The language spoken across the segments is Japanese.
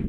you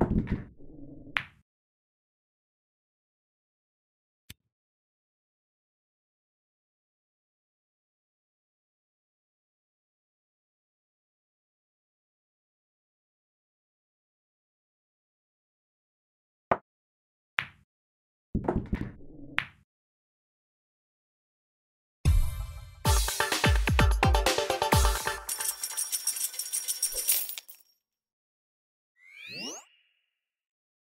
you